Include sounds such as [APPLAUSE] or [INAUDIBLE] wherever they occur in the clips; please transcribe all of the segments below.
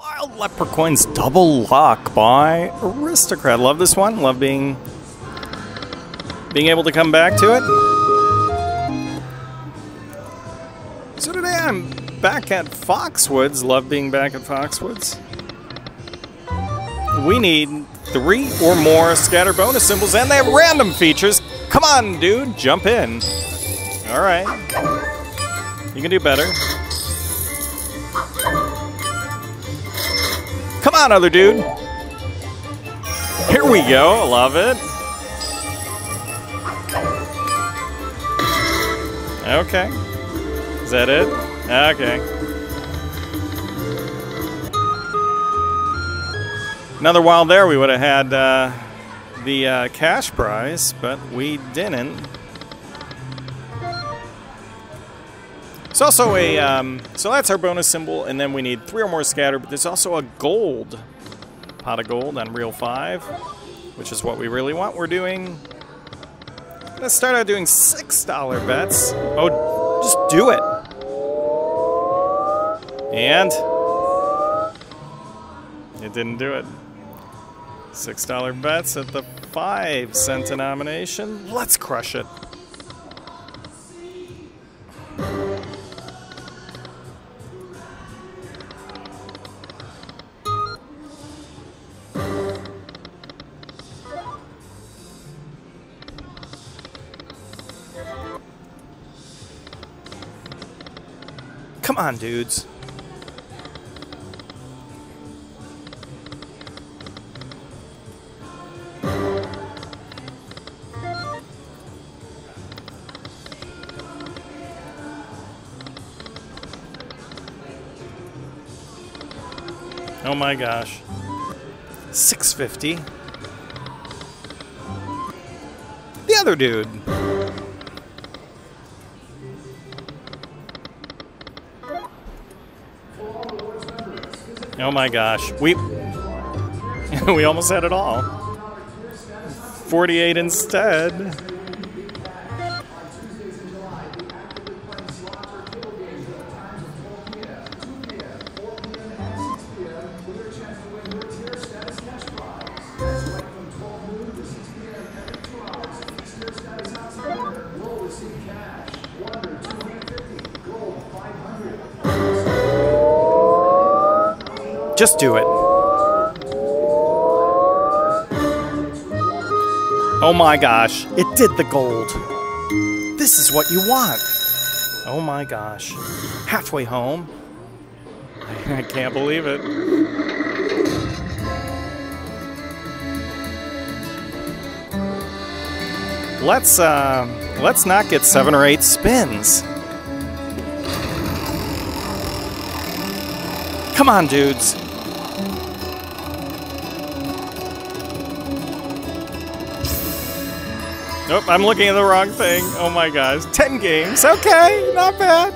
Wild Lepre'Coins Double Luck by Aristocrat. Love this one. Love being being able to come back to it. So today I'm back at Foxwoods. Love being back at Foxwoods. We need three or more scatter bonus symbols, and they have random features. Come on, dude, jump in. All right. You can do better. Come on, other dude. Here we go. Love it. Okay. Is that it? Okay. Another while there, we would have had uh, the uh, cash prize, but we didn't. It's also a, um, so that's our bonus symbol, and then we need three or more scatter, but there's also a gold, pot of gold on reel five, which is what we really want. We're doing, let's start out doing $6 bets. Oh, just do it. And it didn't do it. $6 bets at the 5 cent denomination. Let's crush it. On, dudes. Oh my gosh. 650. The other dude. Oh my gosh. We [LAUGHS] we almost had it all. 48 instead. Just do it. Oh my gosh, it did the gold. This is what you want. Oh my gosh. Halfway home. [LAUGHS] I can't believe it. Let's uh let's not get 7 or 8 spins. Come on, dudes. Nope, I'm looking at the wrong thing. Oh my gosh. 10 games. Okay, not bad.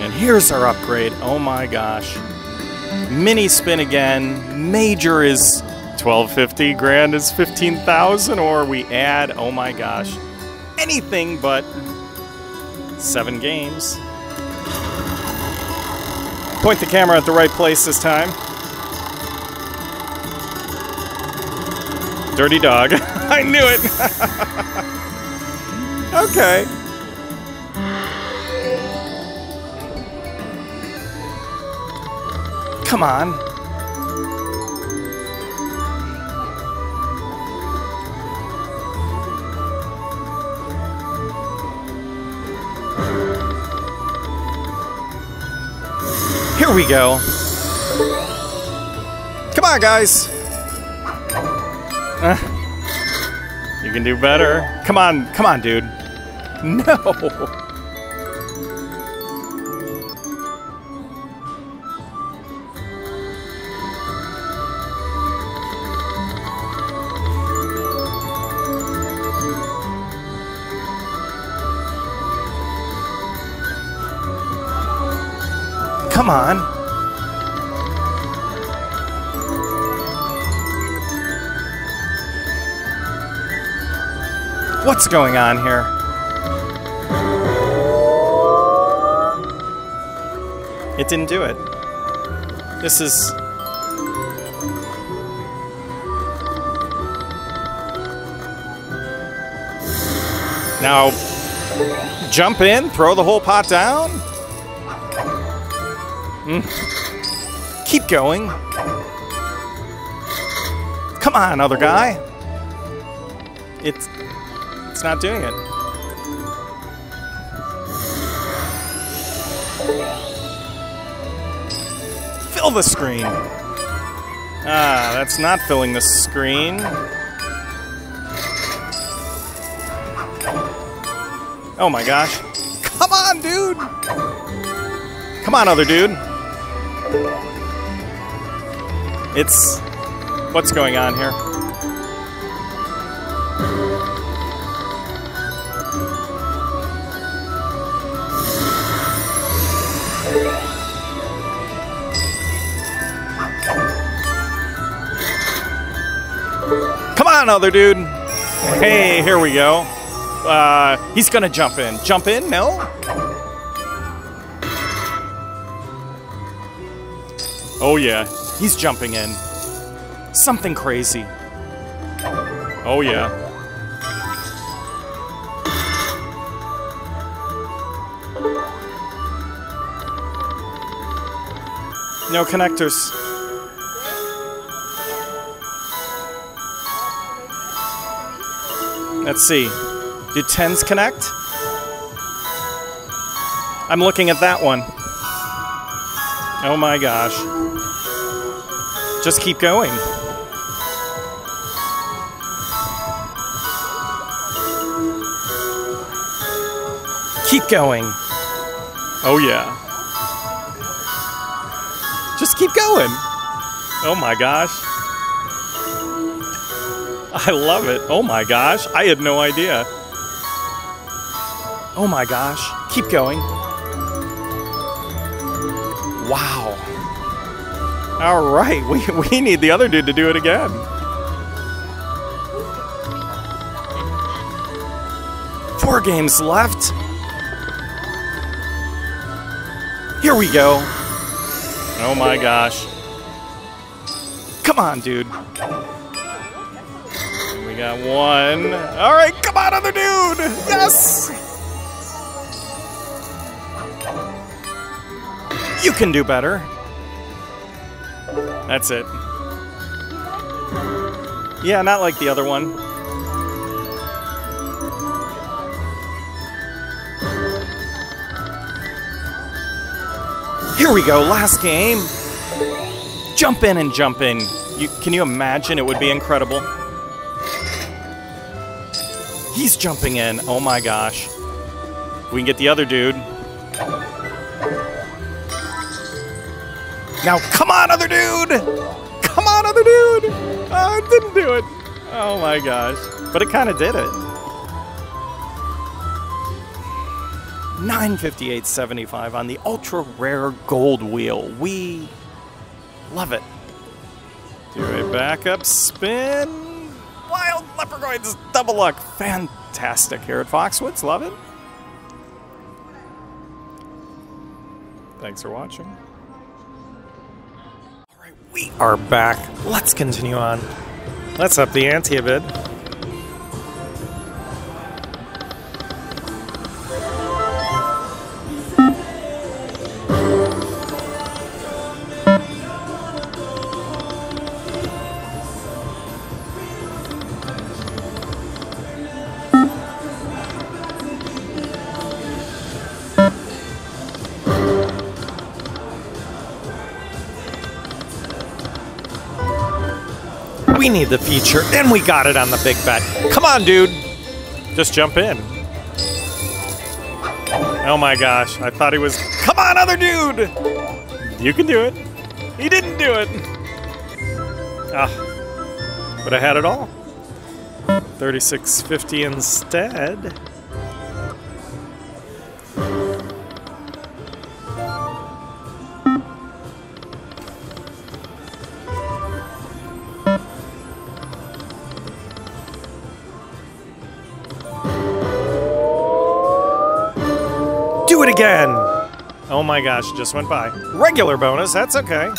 And here's our upgrade. Oh my gosh. Mini spin again. Major is 1250, grand is 15,000 or we add, oh my gosh, anything but 7 games. Point the camera at the right place this time. Dirty dog. [LAUGHS] I knew it. [LAUGHS] okay. Come on. Here we go. Come on, guys. Uh, you can do better. Come on, come on, dude. [LAUGHS] No. Come on. What's going on here? It didn't do it. This is... Now, jump in, throw the whole pot down? Mm. [LAUGHS] Keep going. Come on, other guy. It's it's not doing it. Fill the screen. Ah, that's not filling the screen. Oh my gosh. Come on, dude! Come on, other dude. It's... What's going on here? Come on, other dude. Hey, here we go. Uh, he's gonna jump in. Jump in? No? Oh, yeah. He's jumping in. Something crazy. Oh, yeah. No connectors. Let's see. Do 10s connect? I'm looking at that one. Oh my gosh. Just keep going. Keep going. Oh yeah. Just keep going. Oh my gosh. I love it. Oh my gosh. I had no idea. Oh my gosh. Keep going. All right. We, [LAUGHS] we need the other dude to do it again. Four games left. Here we go. Oh my gosh. Come on, dude. We got one. All right, come on, other dude. Yes. You can do better. That's it. Yeah, not like the other one. Here we go, last game. Jump in and jump in. You, can you imagine? It would be incredible. He's jumping in. Oh my gosh. We can get the other dude. Now, come on, other dude! Come on, other dude! Oh, it didn't do it. Oh my gosh. But it kind of did it. 958.75 on the ultra rare gold wheel. We love it. Do a backup spin. Wild Lepre'Coins double luck. Fantastic here at Foxwoods. Love it. Thanks for watching. We are back. Let's continue on. Let's up the ante a bit. We need the feature, and we got it on the big bet. Come on, dude. Just jump in. Oh my gosh, I thought he was. Come on, other dude! You can do it. He didn't do it. Ah, but I had it all. 3650 instead. My gosh, just went by. Regular bonus, that's okay.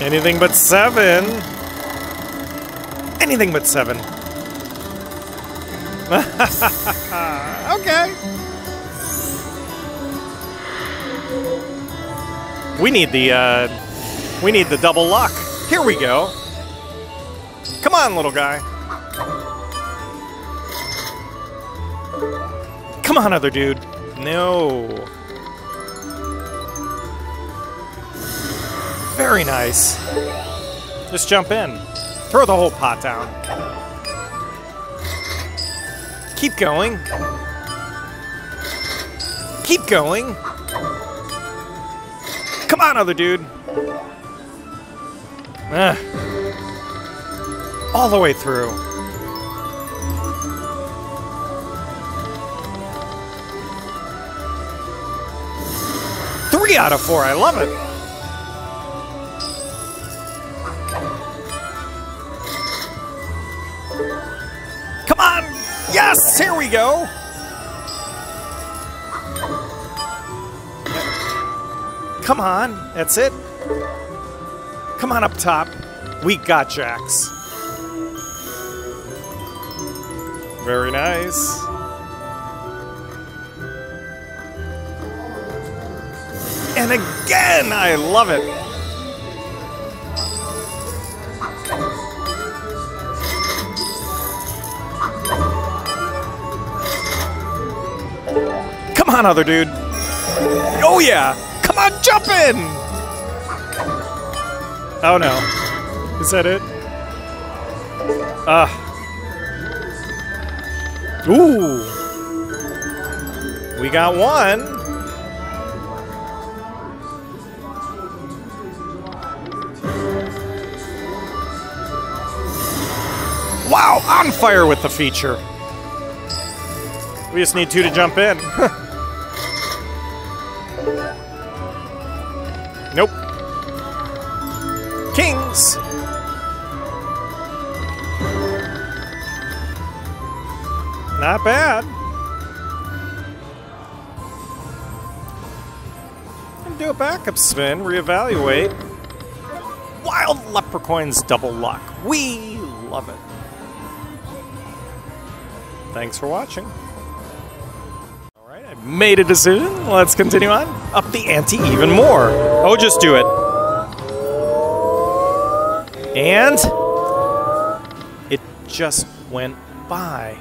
Anything but seven. Anything but seven. [LAUGHS] okay. We need the, uh, we need the double luck. Here we go. Come on, little guy. Come on, other dude. No. Very nice. Just jump in. Throw the whole pot down. Keep going. Keep going. Come on, other dude. Ugh. All the way through. Three out of four. I love it. Come on! Yes! Here we go! Come on. That's it. Come on up top. We got jacks. Very nice. And again, I love it. Come on, other dude. Oh, yeah. Come on, jump in. Oh, no. Is that it? Ah. Ooh. We got one. Wow, on fire with the feature. We just need two to jump in. [LAUGHS] nope. Kings. Not bad. And do a backup spin, reevaluate. Wild Lepre'Coins double luck. We love it. Thanks for watching. All right, I've made a decision. Let's continue on. Up the ante even more. Oh, just do it. And it just went by.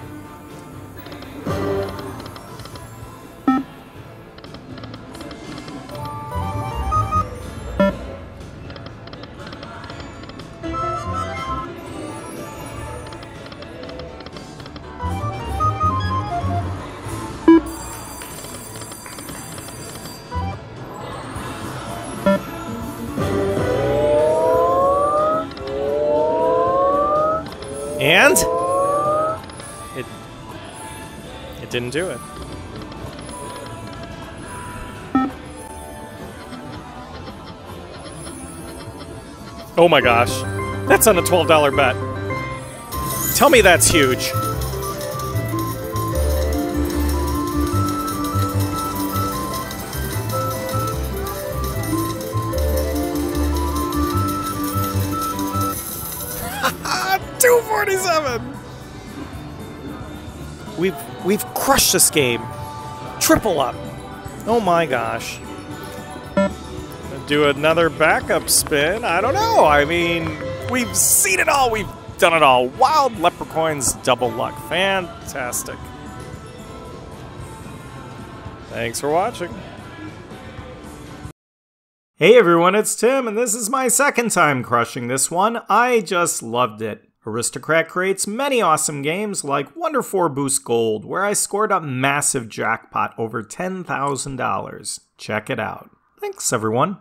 Didn't do it. Oh my gosh. That's on a $12 bet. Tell me that's huge. [LAUGHS] Two forty-seven. We've crushed this game. Triple up. Oh my gosh. Do another backup spin. I don't know. I mean, we've seen it all. We've done it all. Wild Lepre'Coins double luck. Fantastic. Thanks for watching. Hey everyone, it's Tim, and this is my second time crushing this one. I just loved it. Aristocrat creates many awesome games like Wonder 4 Boost Gold, where I scored a massive jackpot over $10,000. Check it out. Thanks, everyone.